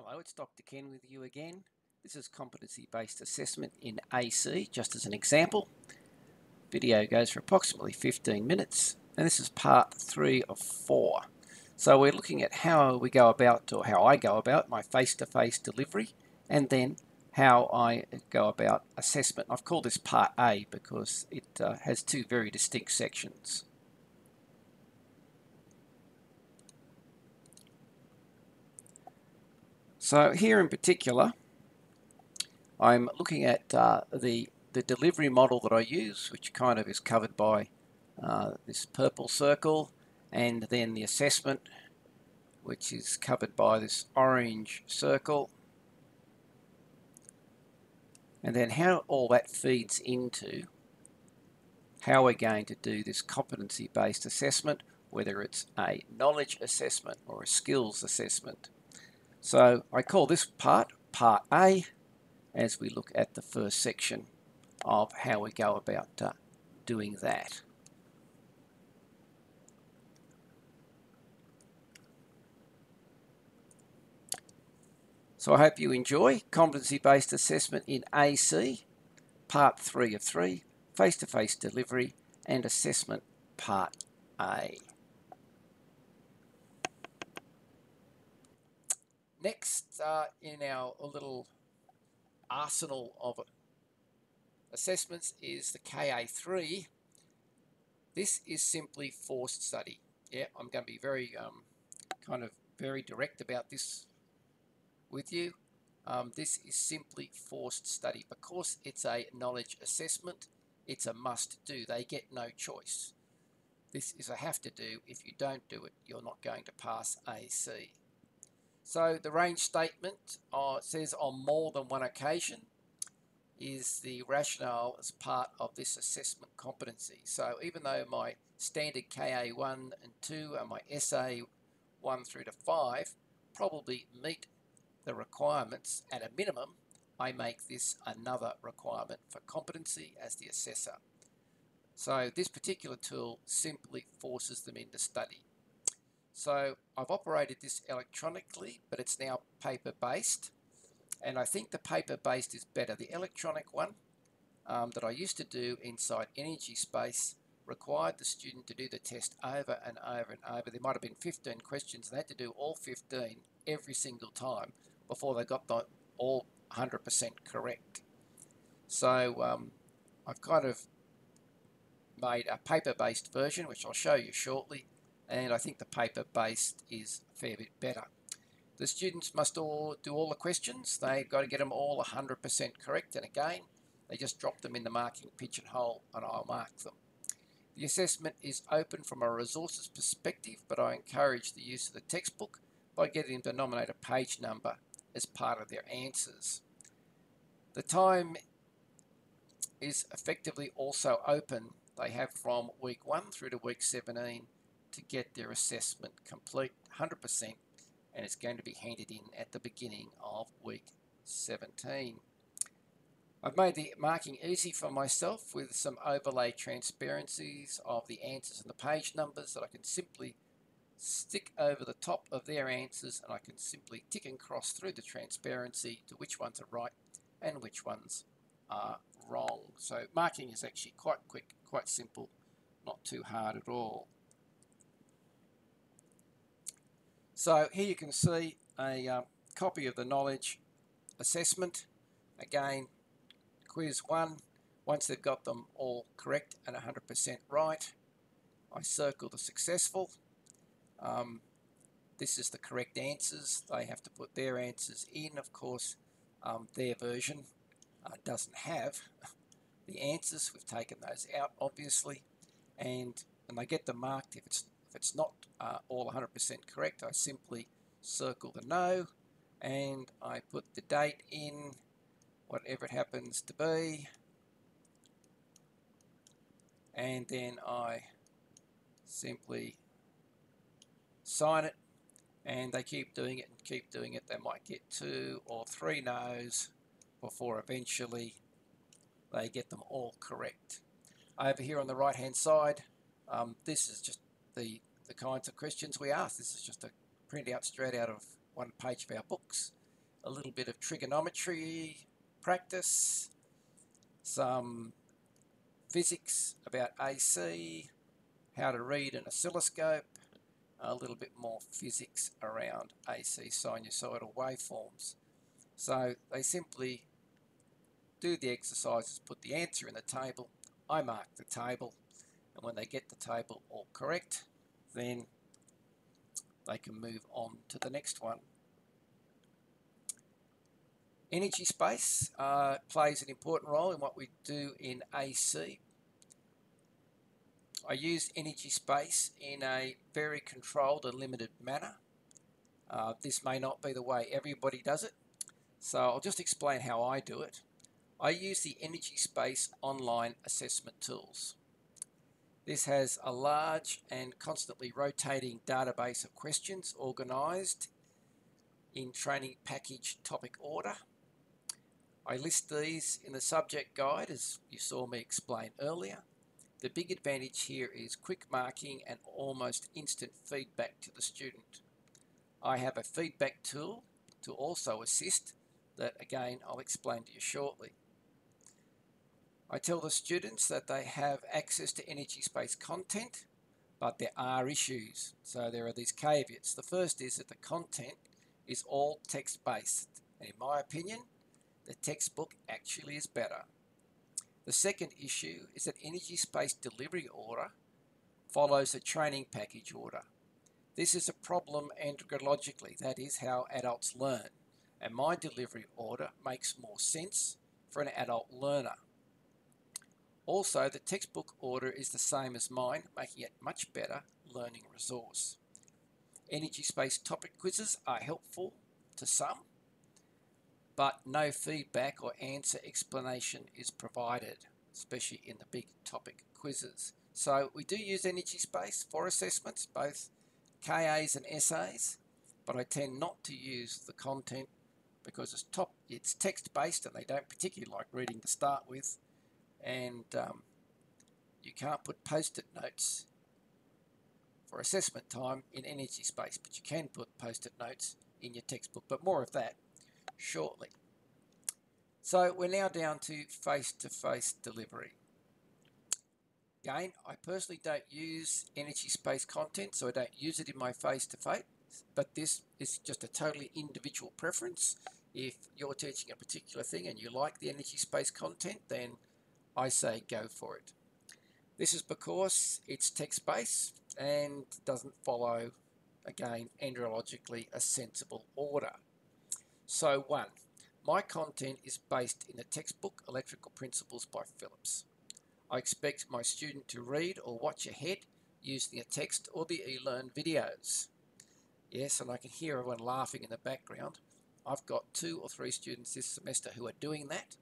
Hello, it's Dr. Ken with you again. This is competency-based assessment in AC, just as an example. Video goes for approximately 15 minutes, and this is part three of four. So we're looking at how we go about, or how I go about my face-to-face -face delivery, and then how I go about assessment. I've called this part A because it uh, has two very distinct sections. So here in particular, I'm looking at uh, the, the delivery model that I use, which kind of is covered by uh, this purple circle, and then the assessment, which is covered by this orange circle, and then how all that feeds into how we're going to do this competency-based assessment, whether it's a knowledge assessment or a skills assessment. So I call this part part A as we look at the first section of how we go about uh, doing that. So I hope you enjoy competency-based assessment in AC, part 3 of 3, face-to-face -face delivery and assessment part A. Next uh, in our little arsenal of assessments is the KA3. This is simply forced study. Yeah, I'm going to be very um, kind of very direct about this with you. Um, this is simply forced study. Because it's a knowledge assessment, it's a must do. They get no choice. This is a have to do. If you don't do it, you're not going to pass AC. So the range statement uh, says on more than one occasion is the rationale as part of this assessment competency. So even though my standard KA1 and 2 and my SA 1 through to 5 probably meet the requirements at a minimum, I make this another requirement for competency as the assessor. So this particular tool simply forces them into study. So I've operated this electronically, but it's now paper-based. And I think the paper-based is better. The electronic one um, that I used to do inside Energy Space required the student to do the test over and over and over. There might have been 15 questions. They had to do all 15 every single time before they got the all 100% correct. So um, I've kind of made a paper-based version, which I'll show you shortly, and I think the paper-based is a fair bit better. The students must all do all the questions. They've got to get them all 100% correct, and again, they just drop them in the marking pigeonhole and I'll mark them. The assessment is open from a resources perspective, but I encourage the use of the textbook by getting them to nominate a page number as part of their answers. The time is effectively also open. They have from week 1 through to week 17 to get their assessment complete 100% and it's going to be handed in at the beginning of week 17. I've made the marking easy for myself with some overlay transparencies of the answers and the page numbers that I can simply stick over the top of their answers and I can simply tick and cross through the transparency to which ones are right and which ones are wrong. So marking is actually quite quick, quite simple, not too hard at all. So here you can see a uh, copy of the knowledge assessment. Again, quiz one. Once they've got them all correct and 100% right, I circle the successful. Um, this is the correct answers. They have to put their answers in. Of course, um, their version uh, doesn't have the answers. We've taken those out, obviously. And when they get them marked, if it's it's not uh, all 100% correct, I simply circle the no and I put the date in, whatever it happens to be, and then I simply sign it and they keep doing it and keep doing it. They might get two or three no's before eventually they get them all correct. Over here on the right hand side, um, this is just the, the kinds of questions we ask. This is just a printout straight out of one page of our books. a little bit of trigonometry practice, some physics about AC, how to read an oscilloscope, a little bit more physics around AC sinusoidal waveforms. So they simply do the exercises, put the answer in the table, I mark the table, and when they get the table all correct, then they can move on to the next one. Energy space uh, plays an important role in what we do in AC. I use energy space in a very controlled and limited manner. Uh, this may not be the way everybody does it, so I'll just explain how I do it. I use the Energy Space online assessment tools. This has a large and constantly rotating database of questions organised in training package topic order. I list these in the subject guide as you saw me explain earlier. The big advantage here is quick marking and almost instant feedback to the student. I have a feedback tool to also assist that again I'll explain to you shortly. I tell the students that they have access to energy space content, but there are issues. So there are these caveats. The first is that the content is all text-based. And in my opinion, the textbook actually is better. The second issue is that energy space delivery order follows the training package order. This is a problem andragogically, that is how adults learn, and my delivery order makes more sense for an adult learner. Also, the textbook order is the same as mine, making it much better learning resource. Energy space topic quizzes are helpful to some, but no feedback or answer explanation is provided, especially in the big topic quizzes. So we do use energy space for assessments, both KAs and SAs, but I tend not to use the content because it's top it's text based and they don't particularly like reading to start with and um, you can't put post-it notes for assessment time in energy space, but you can put post-it notes in your textbook, but more of that shortly. So we're now down to face-to-face -face delivery. Again, I personally don't use energy space content, so I don't use it in my face-to-face, -face, but this is just a totally individual preference. If you're teaching a particular thing and you like the energy space content, then I say go for it. This is because it's text-based and doesn't follow, again, andragogically a sensible order. So one, my content is based in the textbook Electrical Principles by Phillips. I expect my student to read or watch ahead using the text or the eLearn videos. Yes, and I can hear everyone laughing in the background. I've got two or three students this semester who are doing that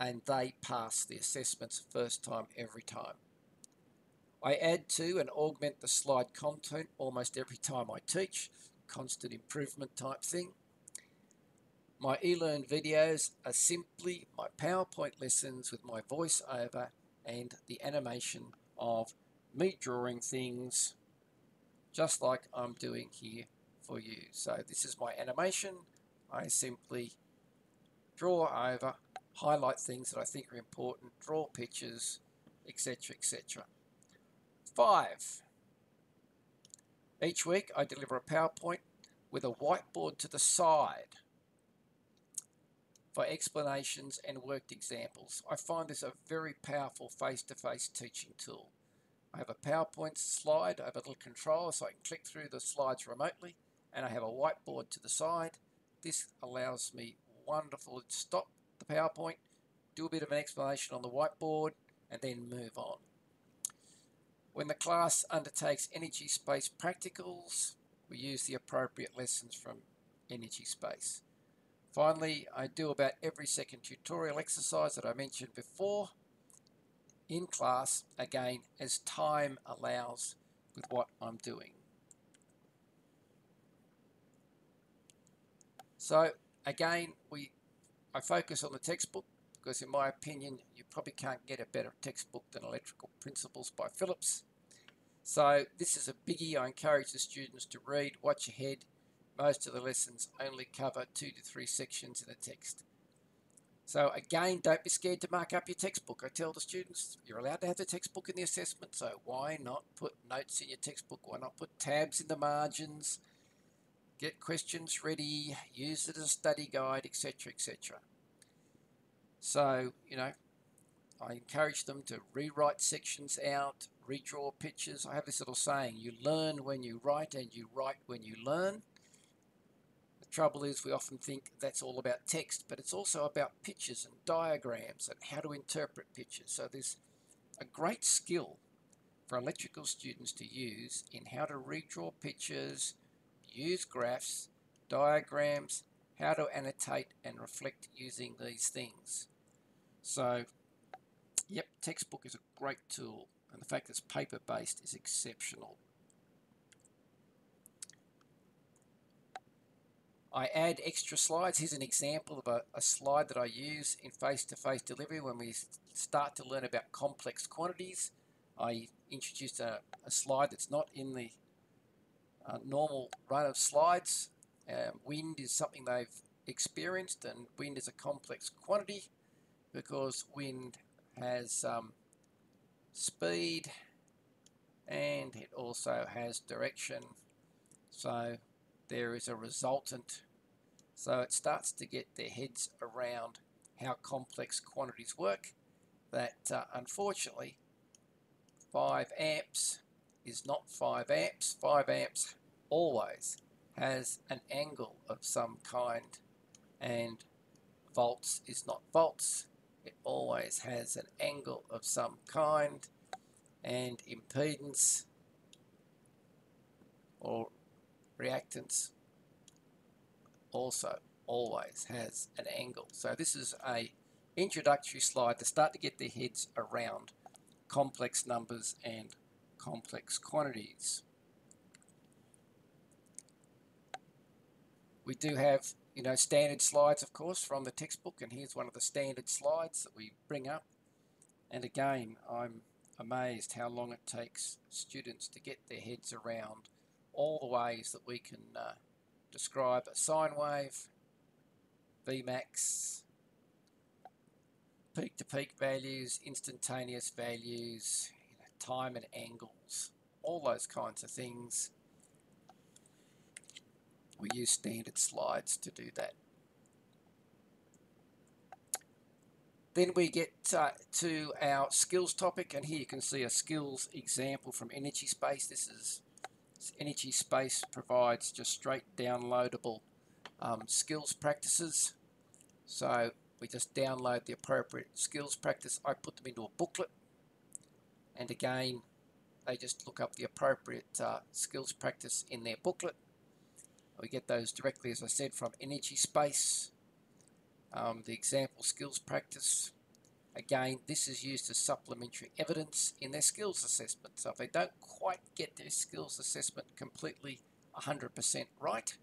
and they pass the assessments first time every time. I add to and augment the slide content almost every time I teach, constant improvement type thing. My eLearn videos are simply my PowerPoint lessons with my voiceover and the animation of me drawing things just like I'm doing here for you. So this is my animation. I simply draw over highlight things that I think are important, draw pictures, etc., etc. Five, each week I deliver a PowerPoint with a whiteboard to the side for explanations and worked examples. I find this a very powerful face-to-face -face teaching tool. I have a PowerPoint slide, I have a little controller so I can click through the slides remotely, and I have a whiteboard to the side. This allows me wonderful to stop PowerPoint, do a bit of an explanation on the whiteboard, and then move on. When the class undertakes energy space practicals, we use the appropriate lessons from energy space. Finally, I do about every second tutorial exercise that I mentioned before in class, again, as time allows with what I'm doing. So again, we I focus on the textbook because in my opinion, you probably can't get a better textbook than Electrical Principles by Phillips. So this is a biggie. I encourage the students to read, watch ahead, most of the lessons only cover two to three sections in the text. So again, don't be scared to mark up your textbook. I tell the students, you're allowed to have the textbook in the assessment, so why not put notes in your textbook? Why not put tabs in the margins? Get questions ready, use it as a study guide, etc., etc. So, you know, I encourage them to rewrite sections out, redraw pictures. I have this little saying, you learn when you write and you write when you learn The trouble is we often think that's all about text, but it's also about pictures and diagrams and how to interpret pictures. So there's a great skill for electrical students to use in how to redraw pictures, use graphs, diagrams, how to annotate and reflect using these things. So, yep, textbook is a great tool and the fact that it's paper-based is exceptional. I add extra slides. Here's an example of a, a slide that I use in face-to-face -face delivery when we start to learn about complex quantities. I introduced a, a slide that's not in the uh, normal run of slides. Um, wind is something they've experienced and wind is a complex quantity because wind has um, speed and it also has direction so there is a resultant so it starts to get their heads around how complex quantities work that uh, unfortunately 5 amps is not 5 amps. 5 amps always has an angle of some kind and volts is not volts. It always has an angle of some kind and impedance or reactance also always has an angle. So this is a introductory slide to start to get their heads around complex numbers and complex quantities. We do have, you know, standard slides, of course, from the textbook, and here's one of the standard slides that we bring up. And again, I'm amazed how long it takes students to get their heads around all the ways that we can uh, describe a sine wave, Vmax, peak to peak values, instantaneous values, time and angles, all those kinds of things. We use standard slides to do that. Then we get uh, to our skills topic and here you can see a skills example from Energy Space. This is Energy Space provides just straight downloadable um, skills practices. So we just download the appropriate skills practice. I put them into a booklet. And again, they just look up the appropriate uh, skills practice in their booklet. We get those directly, as I said, from Energy Space. Um, the example skills practice Again, this is used as supplementary evidence in their skills assessment. So if they don't quite get their skills assessment completely 100% right,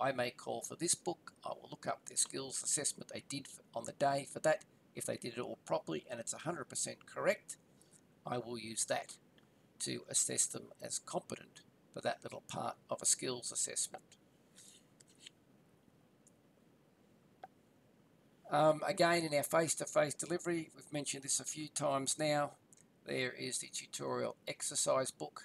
I may call for this book. I will look up their skills assessment they did on the day for that. If they did it all properly and it's 100% correct, I will use that to assess them as competent for that little part of a skills assessment. Um, again, in our face-to-face -face delivery, we've mentioned this a few times now, there is the tutorial exercise book.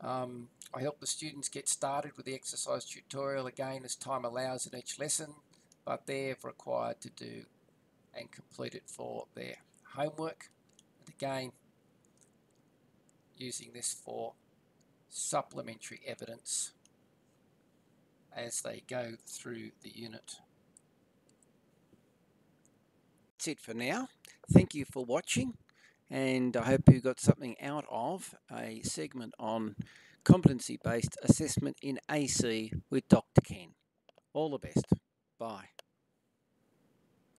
Um, I help the students get started with the exercise tutorial again as time allows in each lesson, but they're required to do and complete it for their homework. Again, using this for supplementary evidence as they go through the unit that's it for now. Thank you for watching, and I hope you got something out of a segment on competency based assessment in AC with Dr. Ken. All the best. Bye.